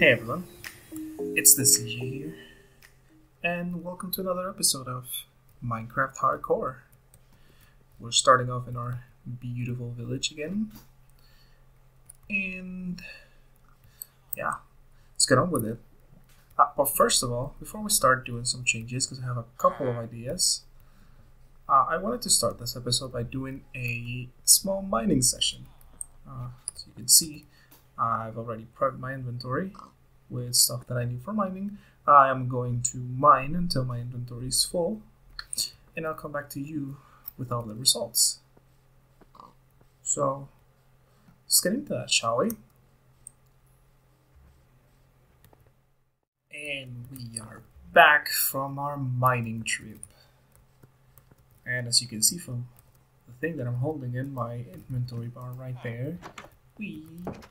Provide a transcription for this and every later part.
Hey everyone, it's the ZJ here, and welcome to another episode of Minecraft Hardcore. We're starting off in our beautiful village again, and yeah, let's get on with it. Uh, but first of all, before we start doing some changes, because I have a couple of ideas, uh, I wanted to start this episode by doing a small mining session. Uh, so you can see, I've already prepped my inventory with stuff that I need for mining. I am going to mine until my inventory is full, and I'll come back to you with all the results. So, let's get into that, shall we? And we are back from our mining trip. And as you can see from the thing that I'm holding in my inventory bar right there, we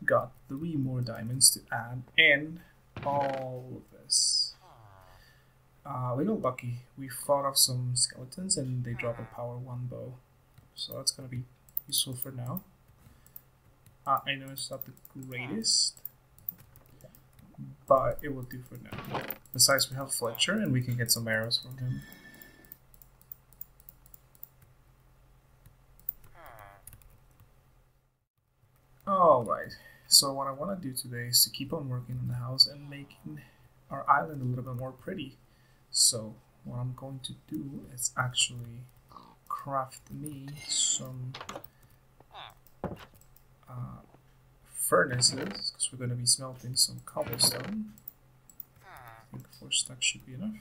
got three more diamonds to add and all of this. Uh, we got lucky. We fought off some skeletons and they dropped a power 1 bow. So that's to be useful for now. Uh, I know it's not the greatest, but it will do for now. Besides, we have Fletcher and we can get some arrows from him. Alright, so what I want to do today is to keep on working on the house and making our island a little bit more pretty. So what I'm going to do is actually craft me some uh, furnaces because we're going to be smelting some cobblestone. I think four stacks should be enough.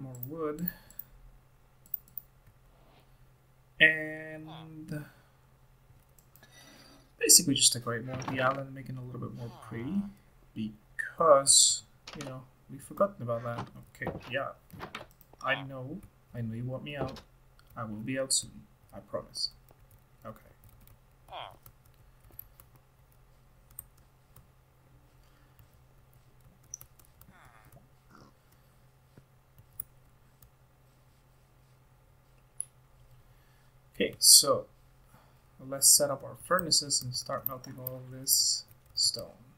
More wood. And basically just decorate more of the island, making it a little bit more pretty. Because, you know, we've forgotten about that. Okay, yeah. I know. I know you want me out. I will be out soon. I promise. Okay. Okay, so let's set up our furnaces and start melting all of this stone.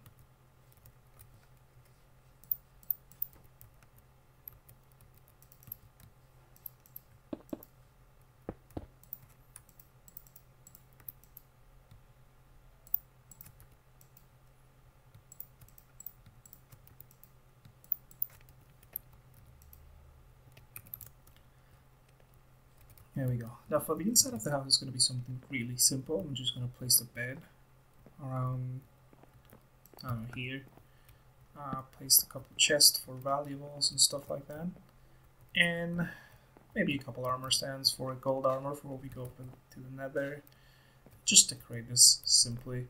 There we go. Now for the inside of the house, it's going to be something really simple. I'm just going to place the bed around here. Uh, a couple chests for valuables and stuff like that. And maybe a couple armor stands for a gold armor for when we go up to the nether. Just decorate this simply.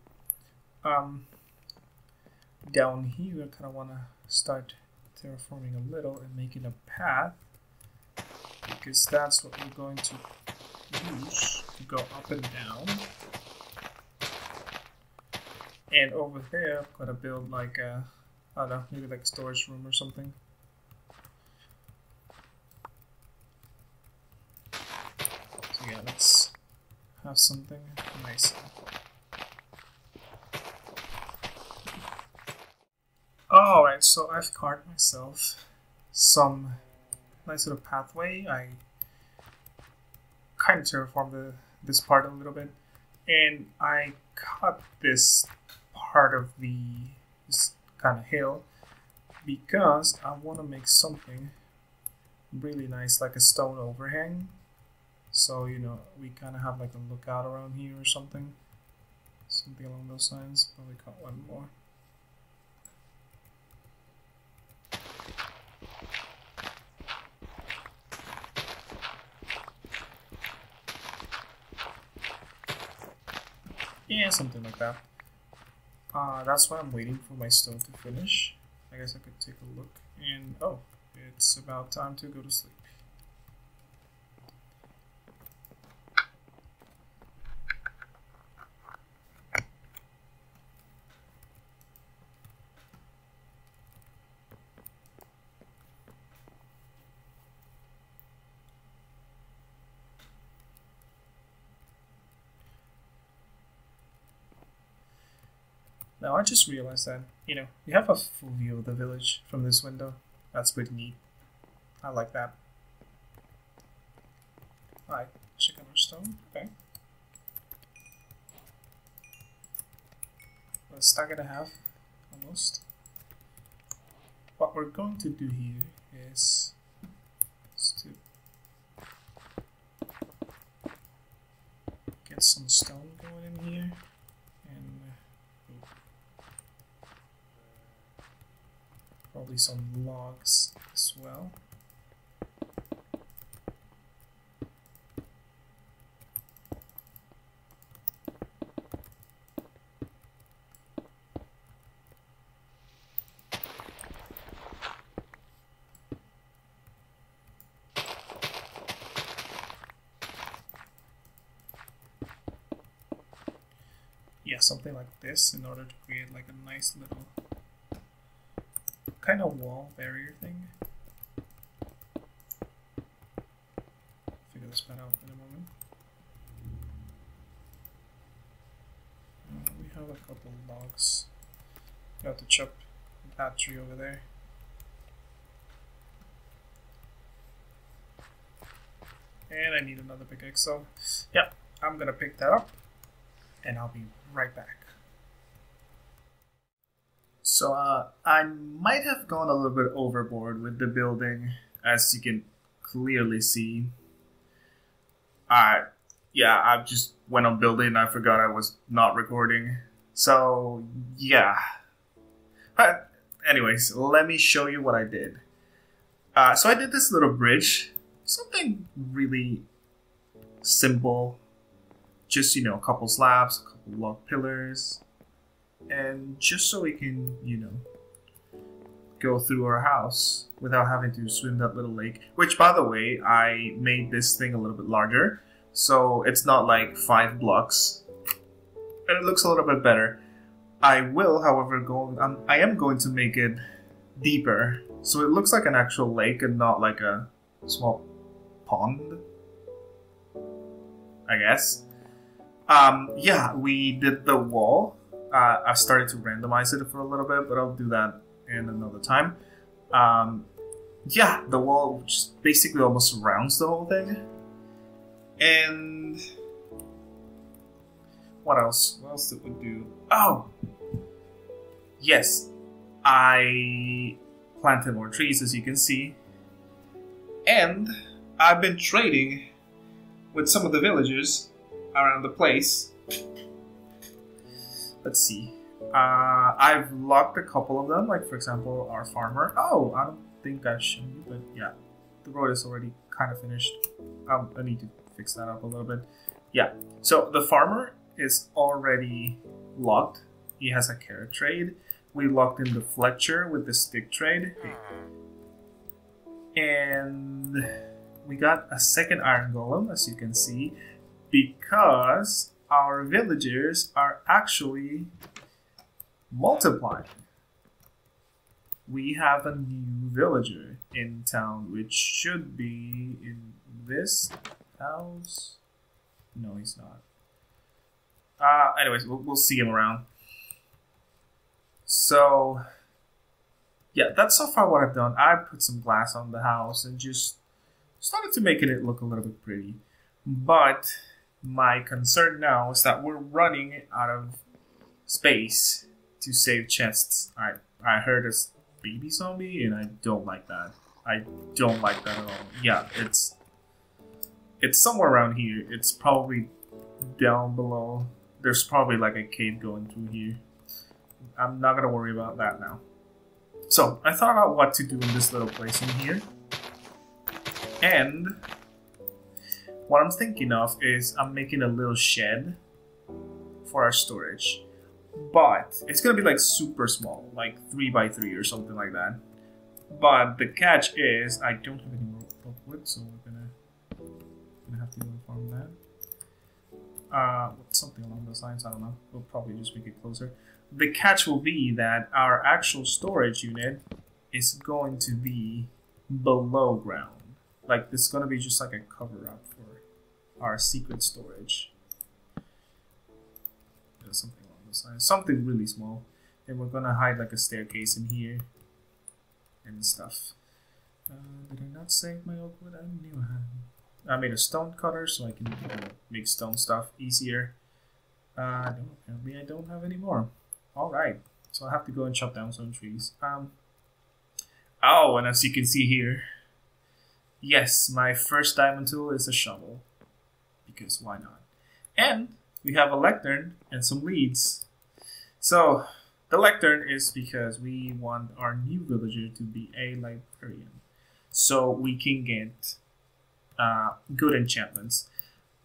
Um, down here, I kind of want to start terraforming a little and making a path because that's what we're going to use to go up and down. And over there, I'm gonna build like a, I don't know, maybe like a storage room or something. So yeah, let's have something nice. Alright, so I've carved myself some nice little pathway. I kind of terraformed the, this part a little bit, and I cut this part of the this kind of hill because I want to make something really nice, like a stone overhang. So you know we kind of have like a lookout around here or something, something along those lines. Probably cut one more. Yeah, something like that. Uh, that's why I'm waiting for my stone to finish. I guess I could take a look. And, oh, it's about time to go to sleep. Now I just realized that, you know, we have a full view of the village from this window. That's pretty neat. I like that. Alright, chicken or stone, okay. A stack and a half, almost. What we're going to do here is to get some stone going in here and probably some logs as well. yeah, something like this in order to create like a nice little kind of wall barrier thing. Figure this part out in a moment. Uh, we have a couple logs. We have to chop that tree over there. And I need another pickaxe, so yeah, I'm gonna pick that up and I'll be right back. So uh, I might have gone a little bit overboard with the building, as you can clearly see. I, yeah, I just went on building. I forgot I was not recording. So yeah. But anyways, let me show you what I did. Uh, so I did this little bridge, something really simple. Just you know, a couple slabs, a couple log pillars, and just so we can, you know, go through our house without having to swim that little lake. Which, by the way, I made this thing a little bit larger, so it's not like five blocks, and it looks a little bit better. I will, however, go. Um, I am going to make it deeper, so it looks like an actual lake and not like a small pond. I guess. Um, yeah, we did the wall uh, I started to randomize it for a little bit, but I'll do that in another time. Um, yeah, the wall just basically almost surrounds the whole thing. And what else? What else did we do? Oh, yes, I planted more trees, as you can see, and I've been trading with some of the villagers around the place let's see. Uh, I've locked a couple of them, like for example, our farmer. Oh, I don't think shown you, but yeah, the road is already kind of finished. Um, I need to fix that up a little bit. Yeah, so the farmer is already locked. He has a carrot trade. We locked in the Fletcher with the stick trade. And we got a second iron golem, as you can see, because our villagers are actually multiplying. We have a new villager in town, which should be in this house. No, he's not. Uh, anyways, we'll, we'll see him around. So, yeah, that's so far what I've done. I put some glass on the house and just started to make it look a little bit pretty. But my concern now is that we're running out of space to save chests. I I heard a baby zombie and I don't like that. I don't like that at all. Yeah, it's it's somewhere around here. It's probably down below. There's probably like a cave going through here. I'm not gonna worry about that now. So I thought about what to do in this little place in here. And what I'm thinking of is I'm making a little shed for our storage. But it's gonna be like super small, like 3 by 3 or something like that. But the catch is I don't have any more wood, so we're gonna, gonna have to go farm that. Uh, something along those lines, I don't know. We'll probably just make it closer. The catch will be that our actual storage unit is going to be below ground. Like, this is going to be just like a cover up our secret storage. something along those lines. Something really small. And we're gonna hide like a staircase in here and stuff. Uh, did I not save my oak wood? I knew I. I made a stone cutter so I can uh, make stone stuff easier. Uh, apparently I don't have any more. Alright, so I have to go and chop down some trees. Um, oh, and as you can see here, yes, my first diamond tool is a shovel. Because why not? And we have a lectern and some leads. So, the lectern is because we want our new villager to be a librarian. So we can get uh, good enchantments.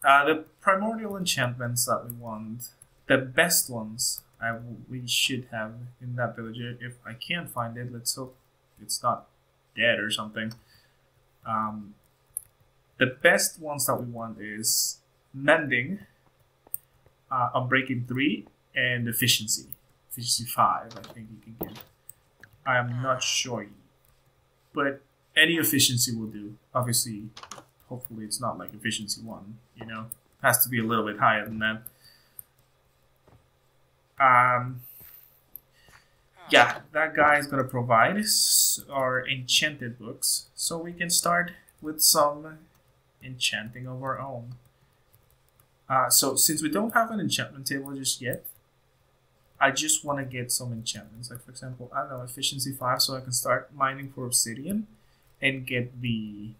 Uh, the primordial enchantments that we want, the best ones I we should have in that villager. If I can't find it, let's hope it's not dead or something. Um, the best ones that we want is mending, uh, unbreaking three, and efficiency. Efficiency five, I think you can get. I am not sure, but any efficiency will do. Obviously, hopefully it's not like efficiency one. You know, it has to be a little bit higher than that. Um, yeah, that guy is gonna provide our enchanted books, so we can start with some enchanting of our own. Uh, so since we don't have an enchantment table just yet, I just want to get some enchantments. Like for example, I don't know, efficiency five, so I can start mining for obsidian and get the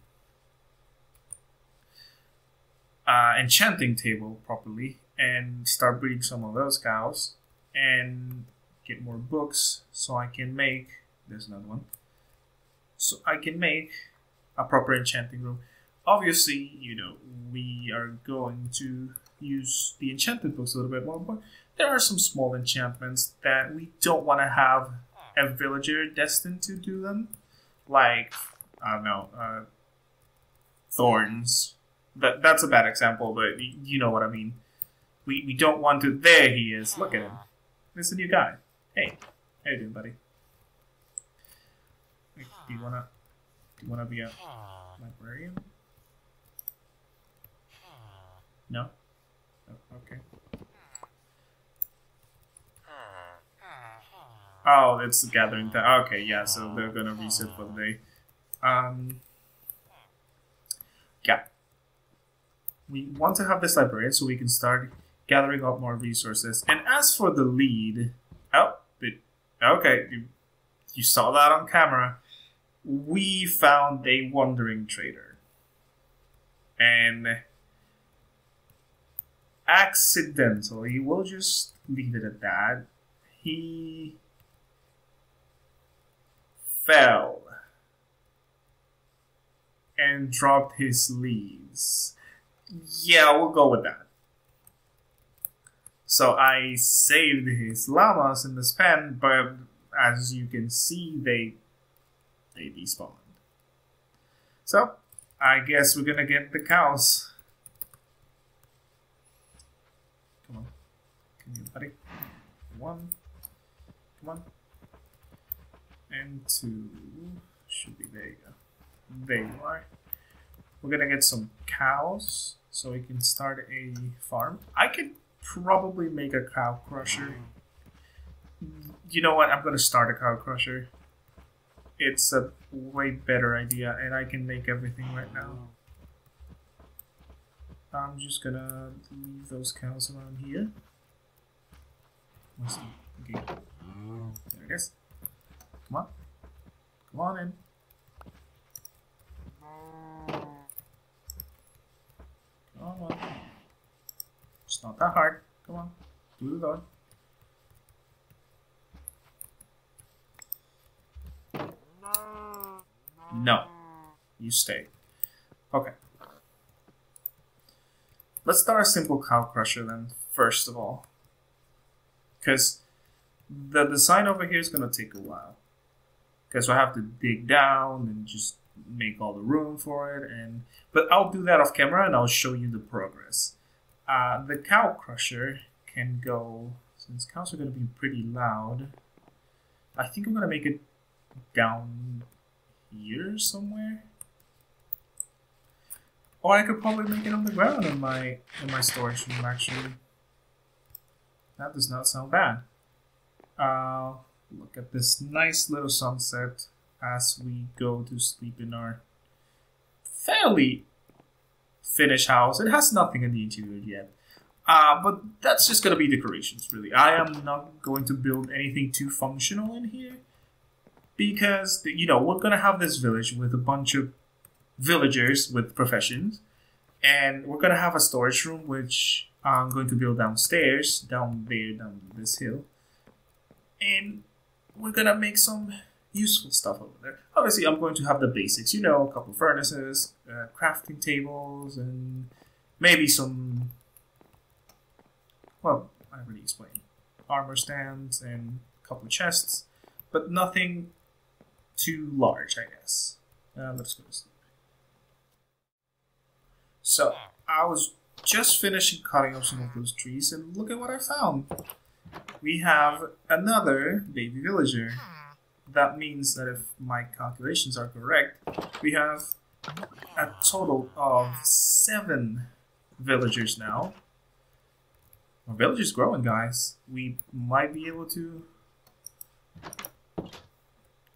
uh, enchanting table properly and start breeding some of those cows and get more books so I can make there's another one so I can make a proper enchanting room obviously you know we are going to use the enchanted books a little bit more but there are some small enchantments that we don't want to have a villager destined to do them like I don't know uh, thorns that that's a bad example but you know what I mean we, we don't want to there he is look at him there's a new guy. Hey, how you doing, buddy? Do you wanna do you wanna be a librarian? No? Oh, okay. Oh, it's gathering time. Okay, yeah, so they're gonna reset for the day. Um, yeah. We want to have this librarian so we can start gathering up more resources. And as for the lead, oh, okay, you, you saw that on camera. We found a wandering trader. And accidentally, we'll just leave it at that. He fell and dropped his leaves. Yeah, we'll go with that. So I saved his llamas in this pen, but as you can see, they they despawned. So I guess we're gonna get the cows. Come on, come here, buddy. One, come on, and two should be there. You go. There you are. We're gonna get some cows so we can start a farm. I could probably make a cow crusher. You know what? I'm gonna start a cow crusher. It's a way better idea, and I can make everything right now. I'm just gonna leave those cows around here. Okay. Oh, there it is. Come on. Come on in. Come on. It's not that hard. Come on. Do the door. No. You stay. Okay. Let's start a simple cow crusher then, first of all. Because the design over here is going to take a while. Because I have to dig down and just make all the room for it. and But I'll do that off camera and I'll show you the progress. Uh, the cow crusher can go, since cows are going to be pretty loud, I think I'm going to make it down here somewhere. Or I could probably make it on the ground in my in my storage room actually. That does not sound bad. Uh, look at this nice little sunset as we go to sleep in our fairly finished house. It has nothing in the interior yet. Uh, but that's just gonna be decorations, really. I am not going to build anything too functional in here because you know we're gonna have this village with a bunch of villagers with professions, and we're gonna have a storage room which I'm going to build downstairs, down there, down this hill, and we're gonna make some useful stuff over there. Obviously, I'm going to have the basics, you know, a couple furnaces, uh, crafting tables, and maybe some well, I already explained. Armor stands and a couple chests, but nothing too large, I guess. Uh, let's go to sleep. So, I was just finishing cutting up some of those trees, and look at what I found. We have another baby villager. That means that if my calculations are correct, we have a total of seven villagers now our village is growing, guys. We might be able to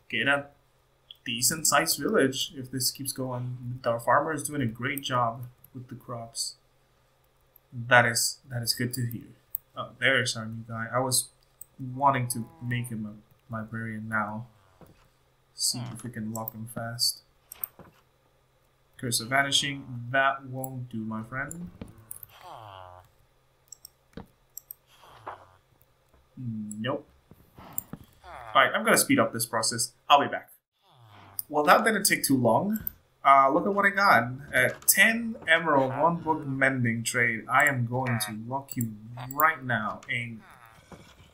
get a decent sized village if this keeps going. Our farmer is doing a great job with the crops. That is that is good to hear. Uh, oh, there's our new guy. I was wanting to make him a librarian now. See if we can lock him fast. Curse of Vanishing, that won't do, my friend. Nope. Alright, I'm gonna speed up this process. I'll be back. Well, that didn't take too long. Uh, look at what I got. Uh, 10 emerald, 1 book mending trade. I am going to lock you right now. And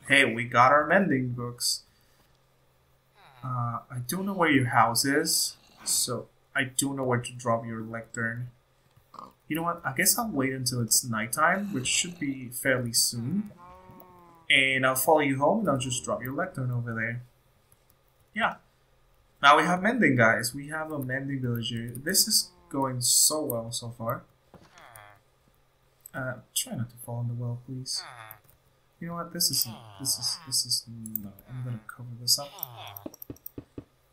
hey, we got our mending books. Uh, I don't know where your house is, so I don't know where to drop your lectern. You know what? I guess I'll wait until it's nighttime, which should be fairly soon and I'll follow you home and I'll just drop your lectern over there. Yeah. Now we have mending, guys. We have a mending villager. This is going so well so far. Uh, try not to fall in the well, please. You know what? This is this is this is no. I'm gonna cover this up,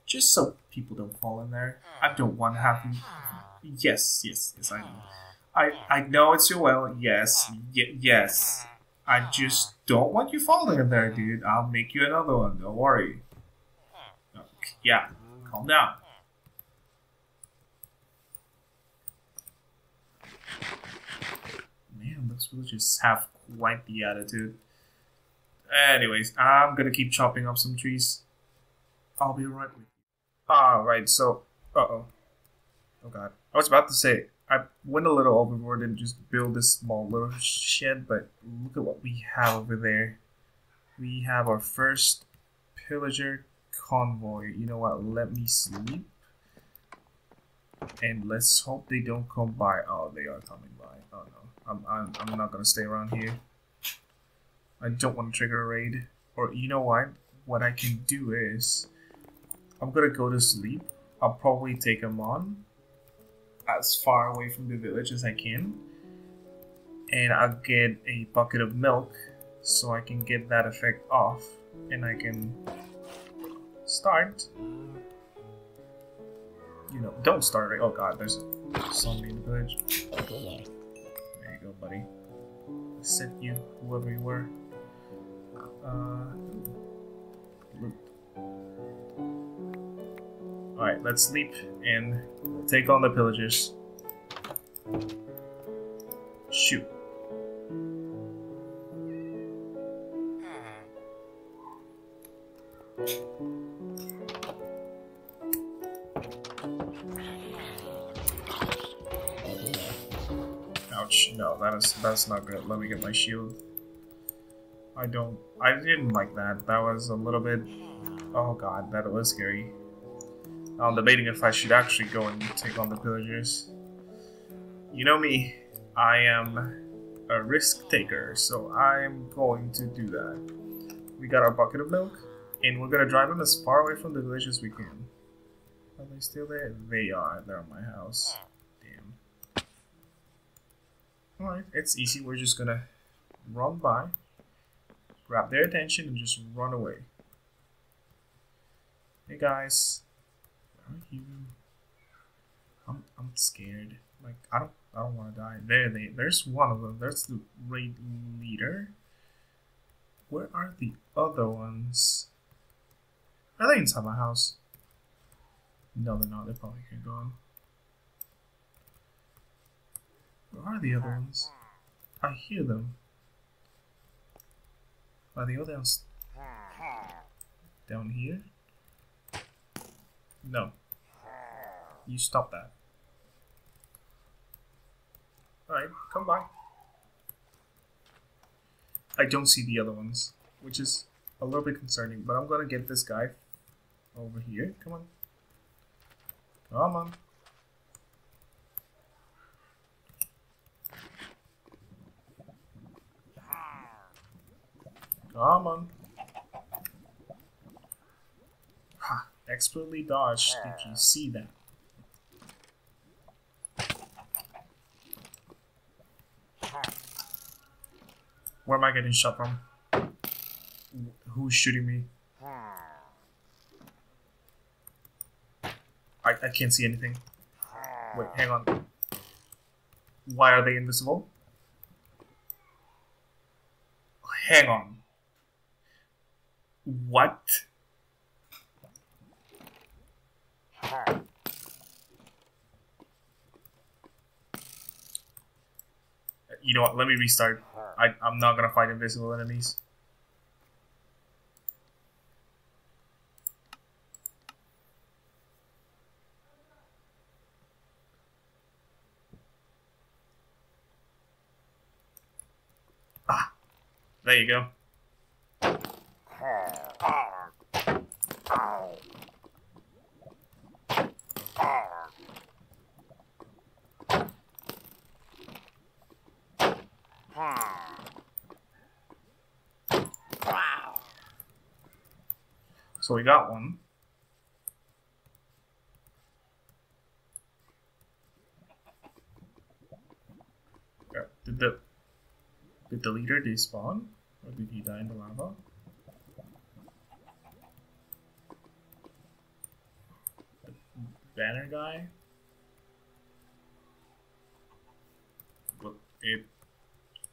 just so people don't fall in there. I don't want to you. Yes, yes, yes. I know. I I know it's your well. Yes, yes. I just don't want you falling in there, dude. I'll make you another one. Don't worry. Yeah, calm down. Man, those villagers have quite the attitude. Anyways, I'm gonna keep chopping up some trees. I'll be right with you. Alright, so... Uh-oh. Oh god. I was about to say, I went a little overboard and just build this small little shed, but look at what we have over there. We have our first pillager convoy. You know what? Let me sleep. And let's hope they don't come by. Oh, they are coming by. Oh no. I'm, I'm, I'm not gonna stay around here. I don't want to trigger a raid. Or you know what? What I can do is I'm gonna go to sleep. I'll probably take them on as far away from the village as I can. And I'll get a bucket of milk so I can get that effect off and I can start. You know, don't start it. Oh god, there's a zombie in the village. There you go, buddy. Set you, whoever you were. Uh, Alright, let's sleep and take on the pillagers. That's not good. Let me get my shield. I don't I didn't like that. That was a little bit oh god, that was scary. I'm debating if I should actually go and take on the pillagers. You know me, I am a risk taker, so I'm going to do that. We got our bucket of milk, and we're gonna drive them as far away from the village as we can. Are they still there? They are. They're on my house. Alright, it's easy. We're just gonna run by. grab their attention and just run away. Hey guys, where are you? I'm I'm scared. Like I don't I don't want to die. There they there's one of them. There's the raid leader. Where are the other ones? Are they inside my house? No, they're not. They're probably can't go in. Where are the other ones? I hear them. Are the other ones down here? No. You stop that. Alright, come by. I don't see the other ones, which is a little bit concerning, but I'm gonna get this guy over here. Come on. Come on. Come on. Ha! Expertly dodged. Did you see that? Where am I getting shot from? Who's shooting me? I, I can't see anything. Wait, hang on. Why are they invisible? Hang on. What? You know what? Let me restart. I, I'm not gonna fight invisible enemies. Ah, there you go. So we got one. Did the did the leader despawn? Or did he die in the lava? The banner guy? But it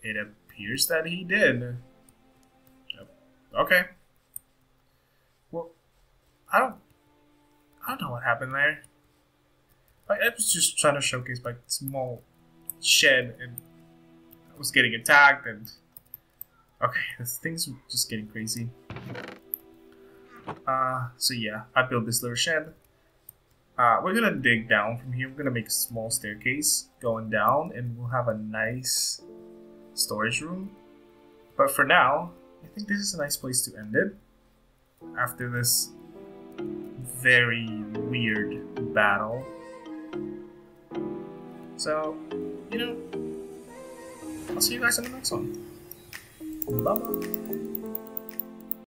it appears that he did. Okay. Well, I don't, I don't know what happened there. Like, I was just trying to showcase my small shed, and I was getting attacked, and okay, this thing's just getting crazy. Uh, so yeah, I built this little shed. Uh, we're gonna dig down from here. We're gonna make a small staircase going down, and we'll have a nice storage room. But for now, I think this is a nice place to end it. After this very weird battle. So, you know, I'll see you guys in the next one. Bye bye.